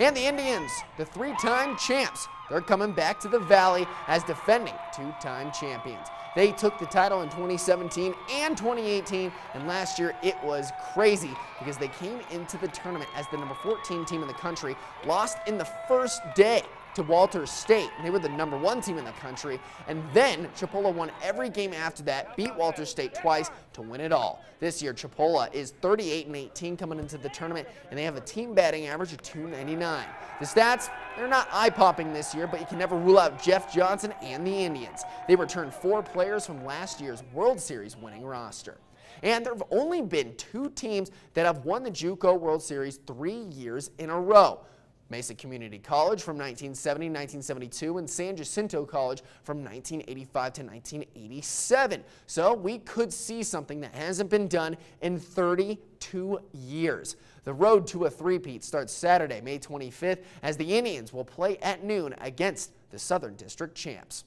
And the Indians, the three-time champs, they're coming back to the Valley as defending two-time champions. They took the title in 2017 and 2018, and last year it was crazy because they came into the tournament as the number 14 team in the country, lost in the first day to Walters State. They were the number one team in the country. And then Chipola won every game after that, beat Walters State twice to win it all. This year, Chipola is 38 and 18 coming into the tournament, and they have a team batting average of 299. The stats, they're not eye-popping this year, but you can never rule out Jeff Johnson and the Indians. They returned four players from last year's World Series winning roster. And there have only been two teams that have won the JUCO World Series three years in a row. Mesa Community College from 1970 1972 and San Jacinto College from 1985 to 1987. So we could see something that hasn't been done in 32 years. The road to a three-peat starts Saturday, May 25th, as the Indians will play at noon against the Southern District champs.